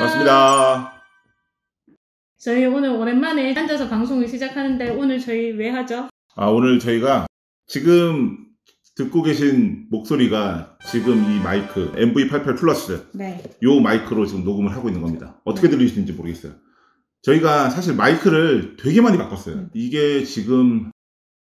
반갑습니다. 저희 오늘 오랜만에 앉아서 방송을 시작하는데 오늘 저희 왜 하죠? 아, 오늘 저희가 지금 듣고 계신 목소리가 지금 이 마이크 MV88 플러스 네. 요 마이크로 지금 녹음을 하고 있는 겁니다. 어떻게 들리시는지 모르겠어요. 저희가 사실 마이크를 되게 많이 바꿨어요. 음. 이게 지금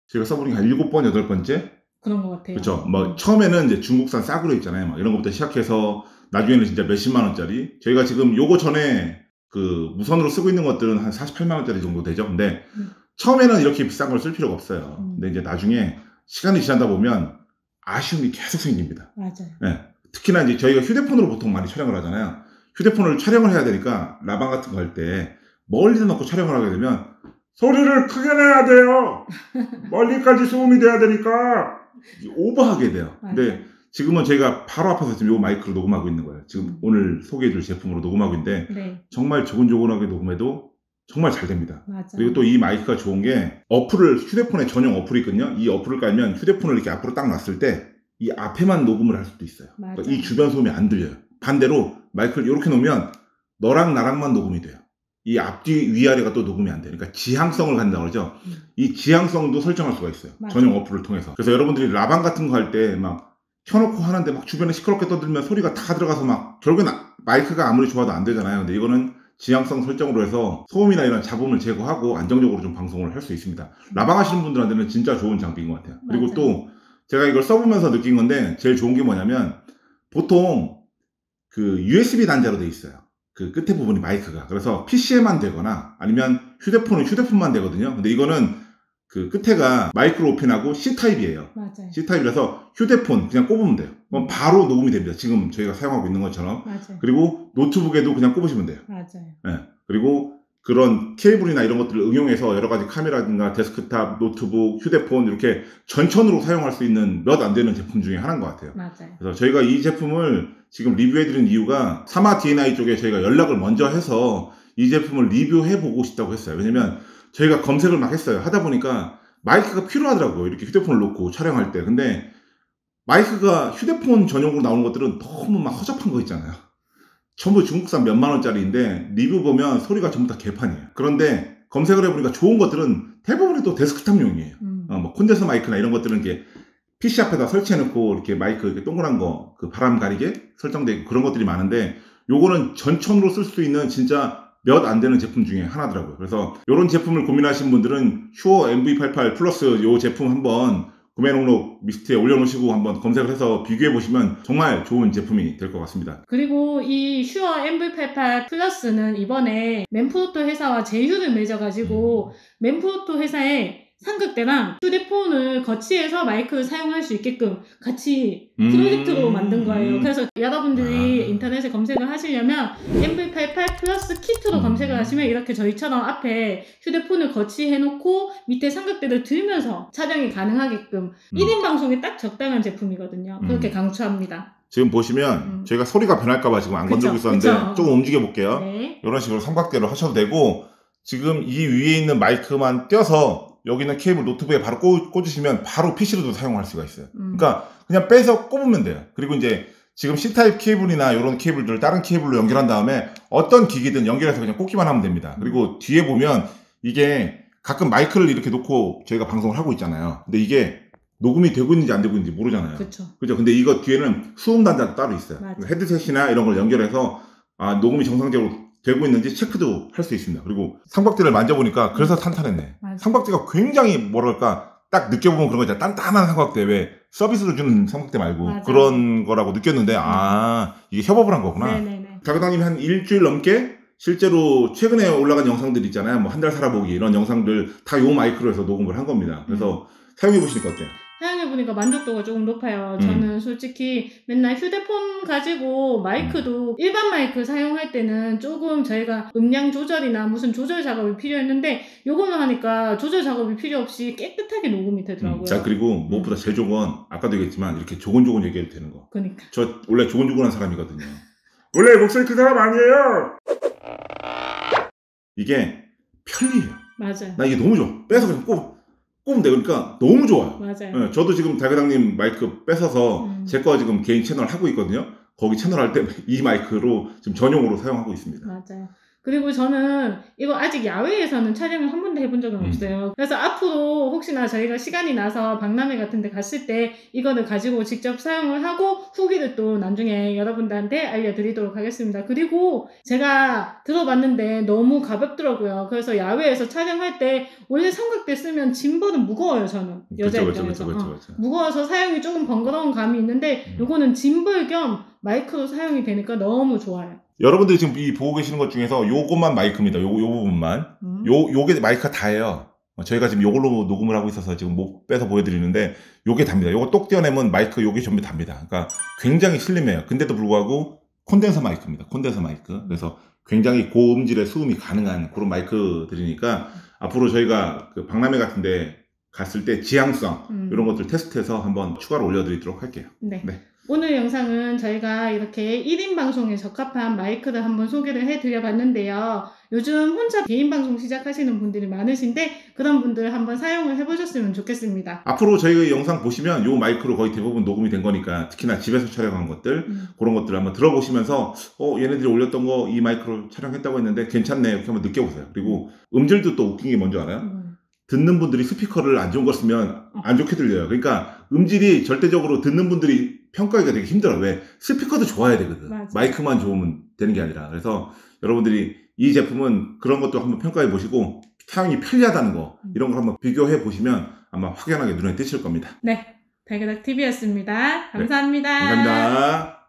제가 써보는 게한 7번, 8번째? 그런 것 같아요. 그렇죠. 뭐 처음에는 이제 중국산 싸구려 있잖아요. 막 이런 것부터 시작해서 나중에는 진짜 몇십만 원짜리. 저희가 지금 요거 전에 그 무선으로 쓰고 있는 것들은 한 48만 원짜리 정도 되죠. 근데 음. 처음에는 이렇게 비싼 걸 쓸 필요가 없어요. 음. 근데 이제 나중에 시간이 지나다 보면 아쉬움이 계속 생깁니다. 맞아요. 예. 특히나 이제 저희가 휴대폰으로 보통 많이 촬영을 하잖아요. 휴대폰을 촬영을 해야 되니까 라방 같은 거 할 때 멀리다 놓고 촬영을 하게 되면 소리를 크게 내야 돼요. 멀리까지 소음이 돼야 되니까 오버하게 돼요. 근데. 지금은 저희가 바로 앞에서 지금 요 마이크로 녹음하고 있는 거예요. 지금 음. 오늘 소개해줄 제품으로 녹음하고 있는데 네. 정말 조근조근하게 녹음해도 정말 잘 됩니다. 맞아요. 그리고 또 이 마이크가 좋은 게 어플을 휴대폰에 전용 어플이 있거든요. 이 어플을 깔면 휴대폰을 이렇게 앞으로 딱 놨을 때 이 앞에만 녹음을 할 수도 있어요. 그러니까. 이 주변 소음이 안 들려요. 반대로 마이크를 이렇게 놓으면 너랑 나랑만 녹음이 돼요. 이 앞뒤 위아래가 또 녹음이 안 돼요. 그러니까 지향성을 갖는다고 그러죠. 음. 이 지향성도 설정할 수가 있어요. 맞아요. 전용 어플을 통해서. 그래서 여러분들이 라방 같은 거 할 때 막 켜놓고 하는데 막 주변에 시끄럽게 떠들면 소리가 다 들어가서 막 결국엔 아- 마이크가 아무리 좋아도 안 되잖아요. 근데 이거는 지향성 설정으로 해서 소음이나 이런 잡음을 제거하고 안정적으로 좀 방송을 할 수 있습니다. 라방 하시는 분들한테는 진짜 좋은 장비인 것 같아요. 그리고 맞아요. 또 제가 이걸 써보면서 느낀 건데 제일 좋은 게 뭐냐면 보통 그 USB 단자로 돼 있어요. 그 끝에 부분이 마이크가. 그래서 PC에만 되거나 아니면 휴대폰은 휴대폰만 되거든요. 근데 이거는 그 끝에가 마이크로 오픈하고 C타입이에요. 맞아요. C타입이라서 휴대폰 그냥 꼽으면 돼요. 그럼 바로 녹음이 됩니다. 지금 저희가 사용하고 있는 것처럼. 맞아요. 그리고 노트북에도 그냥 꼽으시면 돼요. 맞아요. 예. 그리고 그런 케이블이나 이런 것들을 응용해서 여러 가지 카메라든가 데스크탑, 노트북, 휴대폰 이렇게 전천후로 사용할 수 있는 몇 안 되는 제품 중에 하나인 것 같아요. 맞아요. 그래서 저희가 이 제품을 지금 리뷰해드린 이유가 삼아 D&I 쪽에 저희가 연락을 먼저 해서 이 제품을 리뷰해보고 싶다고 했어요. 왜냐면 저희가 검색을 막 했어요. 하다 보니까 마이크가 필요하더라고요. 이렇게 휴대폰을 놓고 촬영할 때. 근데 마이크가 휴대폰 전용으로 나오는 것들은 너무 막 허접한 거 있잖아요. 전부 중국산 몇만 원짜리인데 리뷰 보면 소리가 전부 다 개판이에요. 그런데 검색을 해보니까 좋은 것들은 대부분이 또 데스크탑용이에요. 음. 어, 뭐 콘덴서 마이크나 이런 것들은 이렇게 PC 앞에다 설치해놓고 이렇게 마이크 이렇게 동그란 거 그 바람 가리게 설정돼 있고 그런 것들이 많은데 요거는 전천후로 쓸 수 있는 진짜 몇 안 되는 제품 중에 하나더라고요. 그래서 이런 제품을 고민하신 분들은 슈어 MV88 플러스 요 제품 한번 구매 목록 리스트에 올려놓으시고 한번 검색을 해서 비교해 보시면 정말 좋은 제품이 될 것 같습니다. 그리고 이 슈어 MV88 플러스는 이번에 맨프로토 회사와 제휴를 맺어가지고 맨프로토 회사에 삼극대랑 휴대폰을 거치해서 마이크를 사용할 수 있게끔 같이 음. 프로젝트로 만든 거예요. 그래서 여러분들이 아. 인터넷에 검색을 하시려면 MV88 플러스 키트로 음. 검색을 하시면 이렇게 저희처럼 앞에 휴대폰을 거치해놓고 밑에 삼각대를 들면서 촬영이 가능하게끔 음. 1인 방송에 딱 적당한 제품이거든요. 그렇게 음. 강추합니다. 지금 보시면 음. 저희가 소리가 변할까봐 지금 안 그쵸, 건들고 있었는데 그쵸. 조금 움직여 볼게요. 네. 이런 식으로 삼각대로 하셔도 되고 지금 이 위에 있는 마이크만 떼어서 여기 있는 케이블 노트북에 바로 꽂, 꽂으시면 바로 PC로도 사용할 수가 있어요. 음. 그러니까 그냥 빼서 꼽으면 돼요. 그리고 이제 지금 C타입 케이블이나 이런 케이블들을 다른 케이블로 연결한 다음에 어떤 기기든 연결해서 그냥 꽂기만 하면 됩니다. 그리고 뒤에 보면 이게 가끔 마이크를 이렇게 놓고 저희가 방송을 하고 있잖아요. 근데 이게 녹음이 되고 있는지 안 되고 있는지 모르잖아요. 그렇죠. 그죠? 근데 이거 뒤에는 수음 단자도 따로 있어요. 헤드셋이나 이런 걸 연결해서 아, 녹음이 정상적으로 되고 있는지 체크도 할 수 있습니다. 그리고 삼각대를 만져보니까 그래서 탄탄했네. 맞아. 삼각대가 굉장히 뭐랄까 딱 느껴보면 그런 거 있잖아. 단단한 삼각대 왜 서비스로 주는 삼각대 말고 맞아. 그런 거라고 느꼈는데 아 이게 협업을 한 거구나. 네네네. 자그당님이 한 일주일 넘게 실제로 최근에 올라간 영상들 있잖아요. 뭐 한 달 살아보기 이런 영상들 다 요 마이크로 해서 녹음을 한 겁니다. 그래서 사용해 보시니까 어때요? 사용해보니까 만족도가 조금 높아요. 음. 저는 솔직히 맨날 휴대폰 가지고 마이크도 일반 마이크 사용할 때는 조금 저희가 음량 조절이나 무슨 조절 작업이 필요했는데 요거는 하니까 조절 작업이 필요 없이 깨끗하게 녹음이 되더라고요. 음, 자 그리고 무엇보다 제일 좋은 건 아까도 얘기했지만 이렇게 조곤조곤 얘기해도 되는 거. 그러니까. 저 원래 조곤조곤한 사람이거든요. 원래 목소리 큰 사람 아니에요. 이게 편리해요. 맞아요. 나 이게 너무 좋아. 빼서 그냥 꼽, 꼽으면 돼. 그러니까 너무 좋아요. 맞아요. 예, 저도 지금 달가당님 마이크 뺏어서 음. 제 거 지금 개인 채널 하고 있거든요. 거기 채널 할 때 이 마이크로 지금 전용으로 사용하고 있습니다. 맞아요. 그리고 저는 이거 아직 야외에서는 촬영을 한 번도 해본 적은 음. 없어요. 그래서 앞으로 혹시나 저희가 시간이 나서 박람회 같은 데 갔을 때 이거를 가지고 직접 사용을 하고 후기를 또 나중에 여러분들한테 알려드리도록 하겠습니다. 그리고 제가 들어봤는데 너무 가볍더라고요. 그래서 야외에서 촬영할 때 원래 삼각대 쓰면 짐벌은 무거워요, 저는. 여자 그렇죠, 입장에서. 그렇죠, 어. 그렇죠, 그렇죠. 무거워서 사용이 조금 번거로운 감이 있는데 음. 요거는 짐벌 겸 마이크로 사용이 되니까 너무 좋아요. 여러분들이 지금 이 보고 계시는 것 중에서 요것만 마이크입니다. 요, 요 부분만. 음. 요, 요게 마이크가 다예요. 어, 저희가 지금 요걸로 녹음을 하고 있어서 지금 못 빼서 보여드리는데 요게 답니다. 요거 똑 떼어내면 마이크 요게 전부 답니다. 그러니까 굉장히 슬림해요. 근데도 불구하고 콘덴서 마이크입니다. 콘덴서 마이크. 그래서 굉장히 고음질의 수음이 가능한 그런 마이크들이니까 앞으로 저희가 그 박람회 같은데 갔을 때 지향성 음. 이런 것들 테스트해서 한번 추가로 올려드리도록 할게요. 네. 네. 오늘 영상은 저희가 이렇게 1인 방송에 적합한 마이크를 한번 소개를 해드려 봤는데요. 요즘 혼자 개인 방송 시작하시는 분들이 많으신데 그런 분들 한번 사용을 해보셨으면 좋겠습니다. 앞으로 저희 영상 보시면 요 마이크로 거의 대부분 녹음이 된 거니까 특히나 집에서 촬영한 것들 음. 그런 것들을 한번 들어보시면서 어 얘네들이 올렸던 거 이 마이크로 촬영했다고 했는데 괜찮네 이렇게 한번 느껴보세요. 그리고 음질도 또 웃긴 게 뭔지 알아요? 음. 듣는 분들이 스피커를 안 좋은 걸 쓰면 안 좋게 들려요. 그러니까 음질이 절대적으로 듣는 분들이 평가하기가 되게 힘들어요. 왜? 스피커도 좋아야 되거든. 맞아. 마이크만 좋으면 되는 게 아니라. 그래서 여러분들이 이 제품은 그런 것도 한번 평가해 보시고 사용이 편리하다는 거 이런 걸 한번 비교해 보시면 아마 확연하게 눈에 띄실 겁니다. 네. 달그닥 TV였습니다. 감사합니다. 감사합니다.